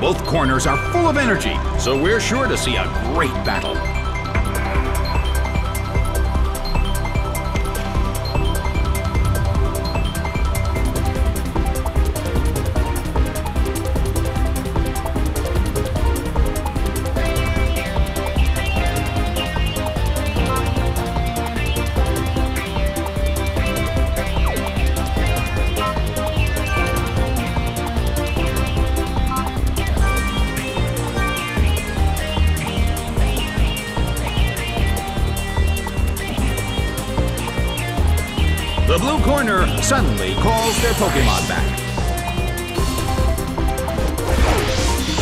Both corners are full of energy, so we're sure to see a great battle. Blue corner suddenly calls their Pokemon back.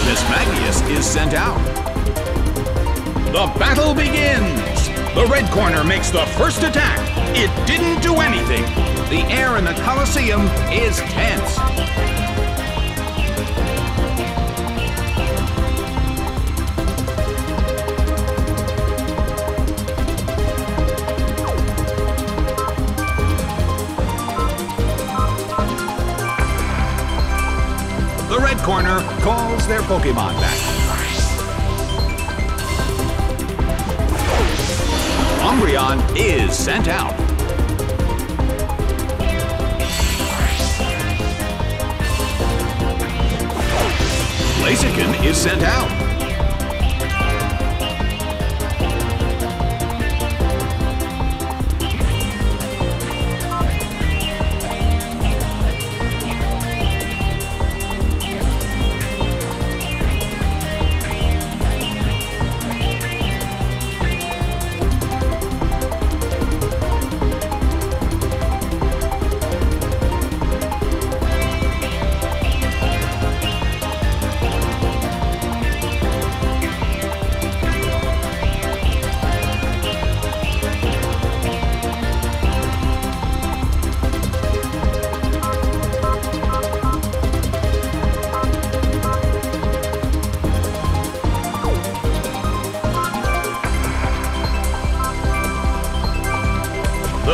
Mismagius is sent out. The battle begins! The red corner makes the first attack. It didn't do anything. The air in the Colosseum is tense. Corner calls their Pokemon back. Umbreon is sent out. Blaziken is sent out.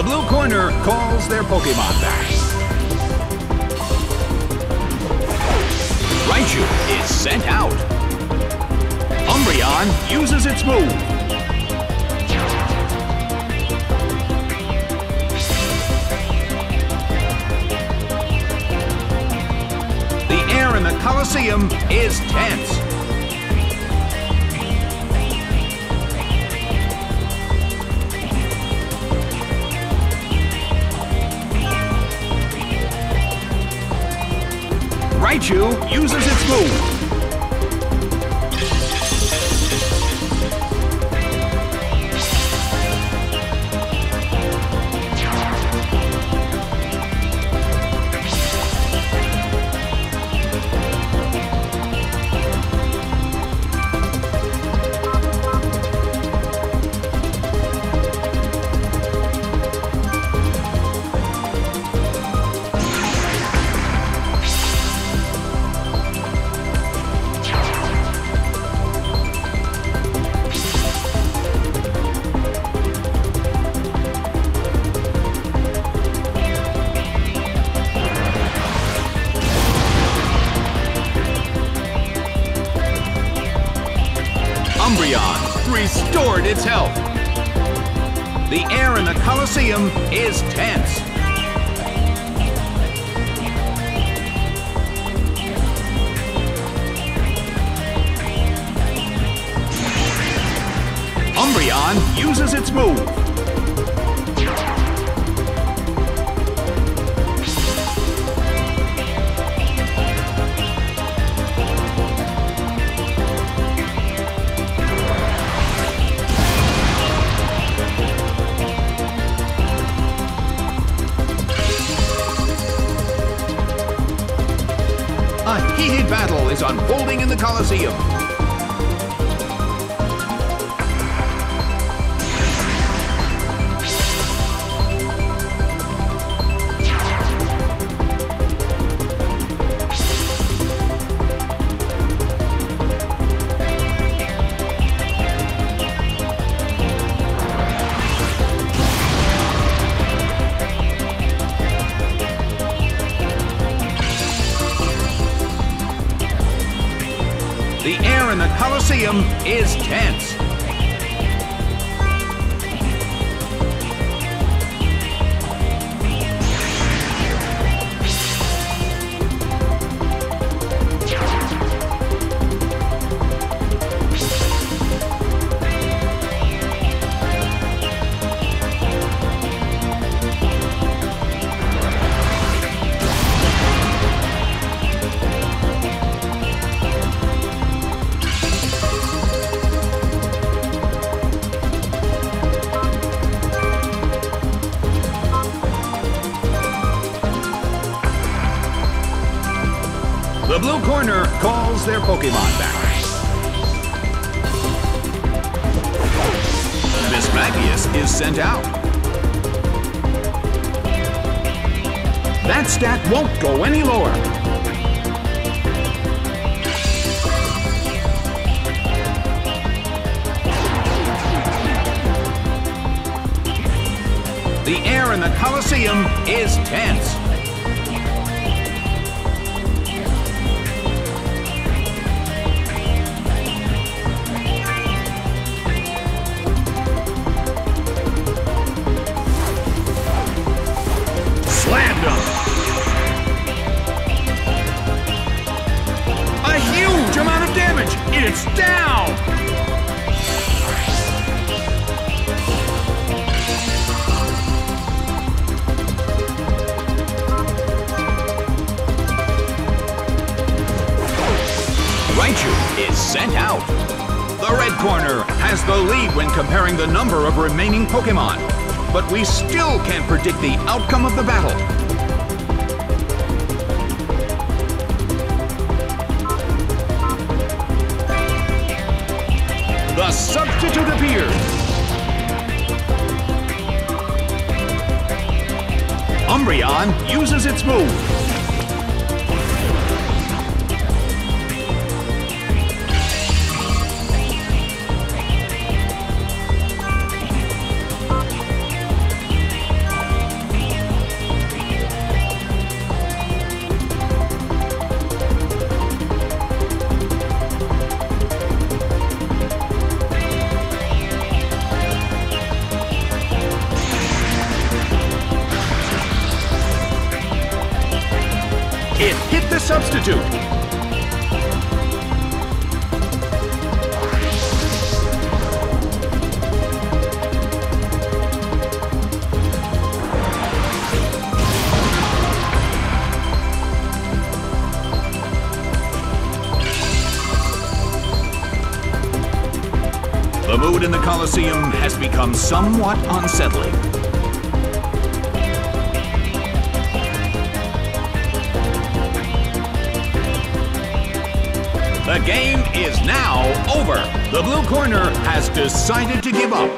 The blue corner calls their Pokemon back. Raichu is sent out. Umbreon uses its move. The air in the Colosseum is tense. Raichu uses its move. Restored its health. The air in the Colosseum is tense. Umbreon uses its move. A heated battle is unfolding in the Colosseum. Is tense. The blue corner calls their Pokemon back. Mismagius is sent out. That stat won't go any lower. The air in the Colosseum is tense. Corner has the lead when comparing the number of remaining Pokemon, but we still can't predict the outcome of the battle. The substitute appears. Umbreon uses its move. Substitute. The mood in the Colosseum has become somewhat unsettling. The game is now over. The blue corner has decided to give up.